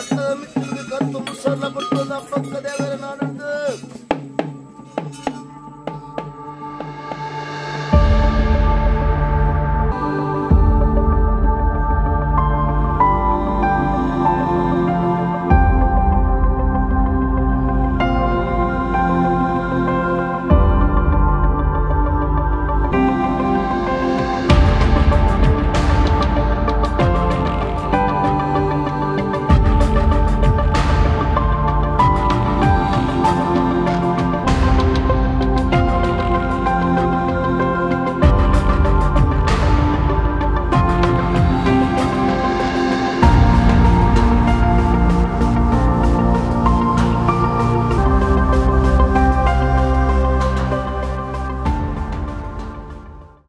ದೊಡ್ಡ ಮಿಟ್ಟಿಗೆ ಕತ್ತು ಮುಸಲ ಬರ್ತದ ಪಕ್ಕದ